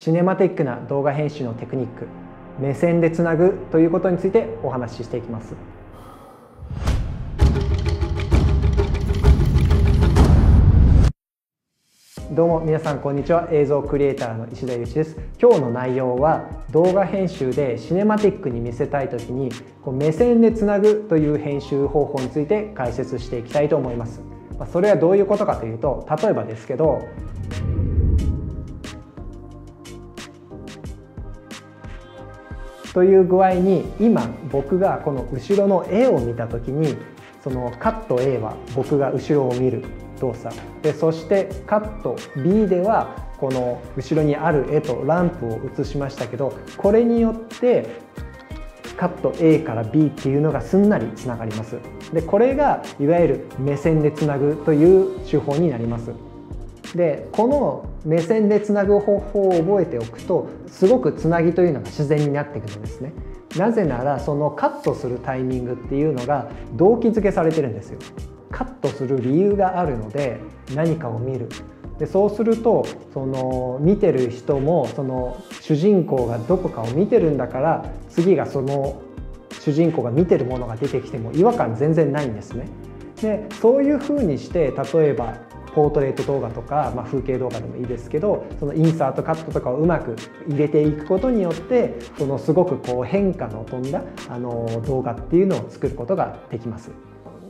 シネマティックな動画編集のテクニック目線でつなぐということについてお話ししていきます。どうも皆さんこんにちは。映像クリエイターの石田由志です。今日の内容は動画編集でシネマティックに見せたい時にこう目線でつなぐという編集方法について解説していきたいと思います。それはどういうことかというと例えばですけどという具合に今僕がこの後ろの絵を見た時にそのカット A は僕が後ろを見る動作でそしてカット B ではこの後ろにある絵とランプを映しましたけどこれによってカット A から B っていうのがすんなりつながります。でこれがいわゆる目線でつなぐという手法になります。でこの目線でつなぐ方法を覚えておくとすごくつなぎというのが自然になっていくるんですね。なぜならそのカットするタイミングっていうのが動機づけされてるんですよ。カットする理由があるので何かを見る。でそうするとその見てる人もその主人公がどこかを見てるんだから次がその主人公が見てるものが出てきても違和感全然ないんですね。でそういうふうにして例えばポートレート動画とか、まあ、風景動画でもいいですけどそのインサートカットとかをうまく入れていくことによってそのすごくこう変化の飛んだあの動画っていうのを作ることができます。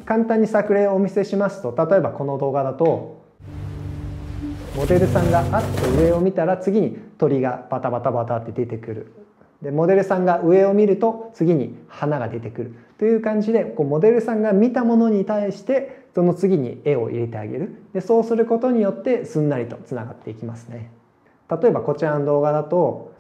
簡単に作例をお見せしますと例えばこの動画だとモデルさんがあっと上を見たら次に鳥がバタバタバタって出てくるでモデルさんが上を見ると次に花が出てくるという感じでこうモデルさんが見たものに対してその次に絵を入れてあげる。でそうすることによってすんなりとつながっていきますね。例えばこちらの動画だと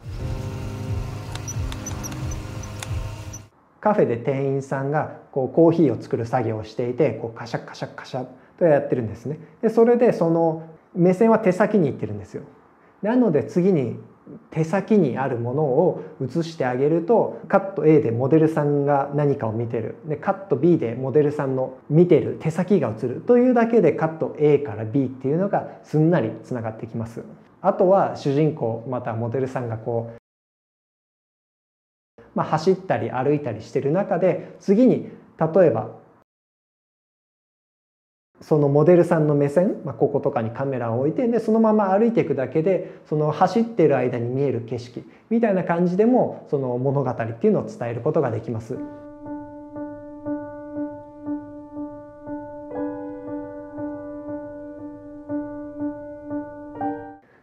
カフェで店員さんがこうコーヒーを作る作業をしていてこうカシャカシャカシャとやってるんですね。でそれでその目線は手先に行ってるんですよ。なので次に手先にあるものを映してあげるとカット A でモデルさんが何かを見てる。でカット B でモデルさんの見てる手先が映るというだけでカット A から B っていうのがすんなりつながってきます。あとは主人公またモデルさんがこうまあ、走ったり歩いたりしてる中で次に例えばそのモデルさんの目線、まあ、こことかにカメラを置いてでそのまま歩いていくだけでその走ってる間に見える景色みたいな感じでもその物語っていうのを伝えることができます。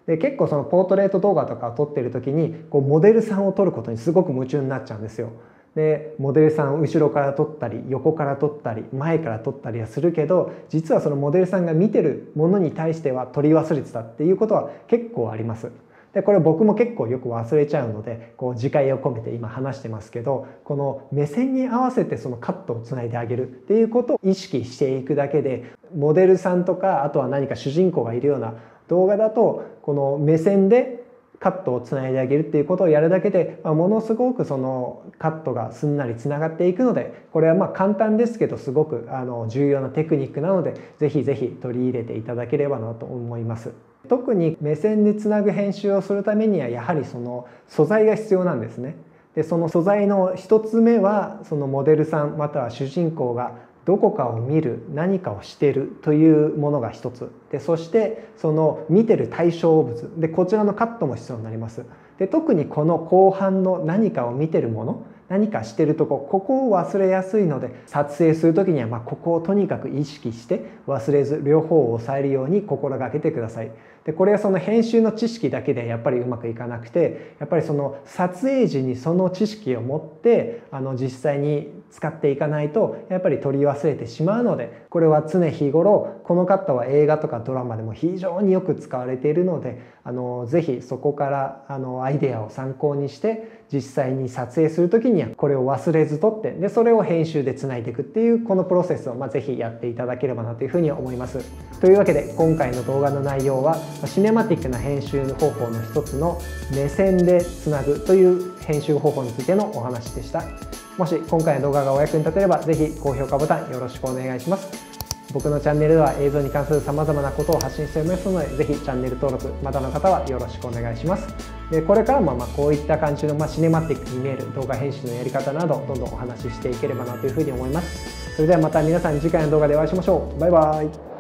で結構そのポートレート動画とかを撮ってる時にこうモデルさんを撮ることにすごく夢中になっちゃうんですよ。でモデルさんを後ろから撮ったり横から撮ったり前から撮ったりはするけど実はそのモデルさんが見てるものに対しては撮り忘れてたっていうことは結構あります。でこれ僕も結構よく忘れちゃうのでこう自戒を込めて今話してますけどこの目線に合わせてそのカットをつないであげるっていうことを意識していくだけでモデルさんとかあとは何か主人公がいるような動画だとこの目線でカットをつないであげるっていうことをやるだけで、まあ、ものすごくそのカットがすんなりつながっていくのでこれはまあ簡単ですけどすごくあの重要なテクニックなので是非是非取り入れていただければなと思います。特に目線でつなぐ編集をするためにはやはりその素材が必要なんですね。でその素材の一つ目はそのモデルさんまたは主人公がどこかを見る何かをしてるというものが一つ。でそしてその見てる対象物。でこちらのカットも必要になります。で特にこの後半の何かを見てるもの何かしてるとこここを忘れやすいので撮影する時にはまここをとにかく意識して忘れず両方を抑えるように心がけてください。でこれはその編集の知識だけでやっぱりうまくいかなくてやっぱりその撮影時にその知識を持ってあの実際に使っていかないとやっぱり取り忘れてしまうのでこれは常日頃このカットは映画とかドラマでも非常によく使われているのであのぜひそこからあのアイデアを参考にして実際に撮影する時にはこれを忘れず撮ってでそれを編集でつないでいくっていうこのプロセスをまあぜひやっていただければなというふうに思います。というわけで今回の動画の内容はシネマティックな編集方法の一つの目線でつなぐという編集方法についてのお話でした。もし今回の動画がお役に立てれば是非高評価ボタンよろしくお願いします。僕のチャンネルでは映像に関するさまざまなことを発信しておりますのでぜひチャンネル登録まだの方はよろしくお願いします。でこれからもまこういった感じの、ま、シネマティックに見える動画編集のやり方などどんどんお話ししていければなというふうに思います。それではまた皆さん次回の動画でお会いしましょう。バイバイ。